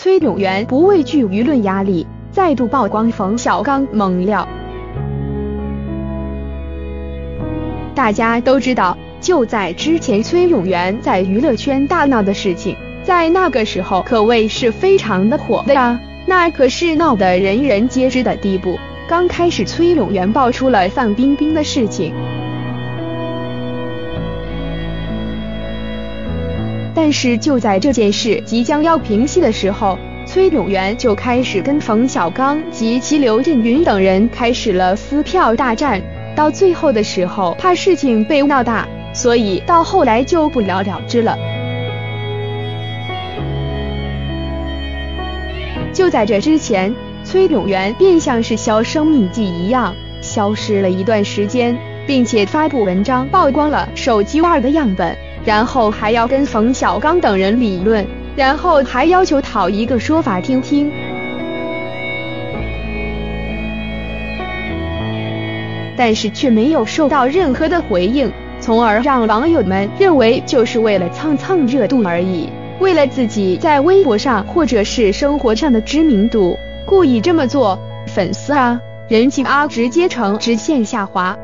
崔永元不畏惧舆论压力，再度曝光冯小刚猛料。大家都知道，就在之前，崔永元在娱乐圈大闹的事情，在那个时候可谓是非常的火的啊，那可是闹得人人皆知的地步。刚开始，崔永元爆出了范冰冰的事情。但是就在这件事即将要平息的时候，崔永元就开始跟冯小刚及其刘震云等人开始了撕票大战。到最后的时候，怕事情被闹大，所以到后来就不了了之了。就在这之前，崔永元便像是销声匿迹一样消失了一段时间，并且发布文章曝光了手机二的样本。然后还要跟冯小刚等人理论，然后还要求讨一个说法听听，但是却没有受到任何的回应，从而让网友们认为就是为了蹭蹭热度而已，为了自己在微博上或者是生活上的知名度，故意这么做，粉丝啊，人气啊，直接呈直线下滑。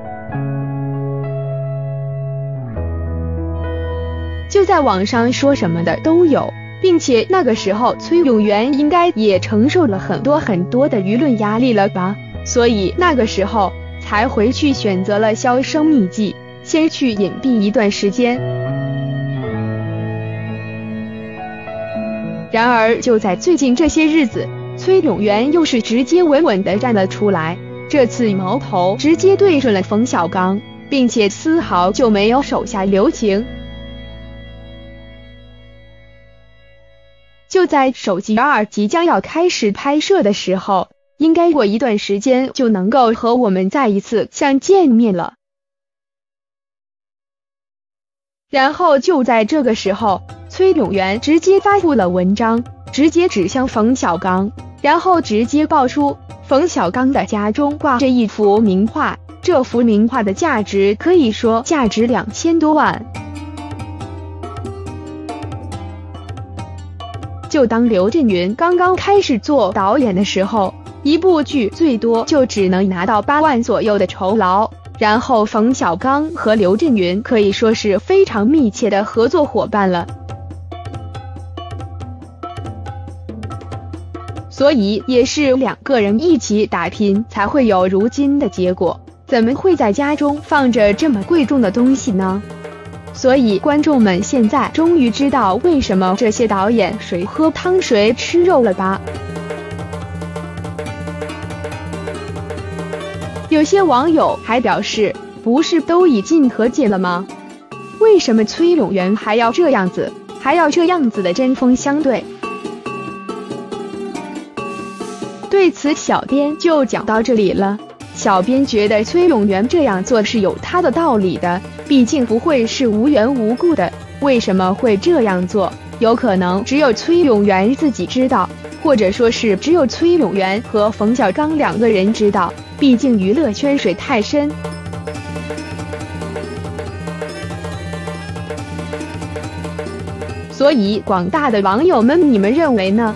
就在网上说什么的都有，并且那个时候崔永元应该也承受了很多很多的舆论压力了吧，所以那个时候才回去选择了销声匿迹，先去隐蔽一段时间。然而就在最近这些日子，崔永元又是直接稳稳的站了出来，这次矛头直接对准了冯小刚，并且丝毫就没有手下留情。就在手机二即将要开始拍摄的时候，应该过一段时间就能够和我们再一次相见面了。然后就在这个时候，崔永元直接发布了文章，直接指向冯小刚，然后直接爆出冯小刚的家中挂着一幅名画，这幅名画的价值可以说价值两千多万。就当刘震云刚刚开始做导演的时候，一部剧最多就只能拿到八万左右的酬劳。然后冯小刚和刘震云可以说是非常密切的合作伙伴了，所以也是两个人一起打拼才会有如今的结果。怎么会在家中放着这么贵重的东西呢？所以，观众们现在终于知道为什么这些导演谁喝汤谁吃肉了吧？有些网友还表示，不是都已经和解了吗？为什么崔永元还要这样子，还要这样子的针锋相对？对此，小编就讲到这里了。小编觉得崔永元这样做是有他的道理的，毕竟不会是无缘无故的。为什么会这样做？有可能只有崔永元自己知道，或者说是只有崔永元和冯小刚两个人知道。毕竟娱乐圈水太深，所以广大的网友们，你们认为呢？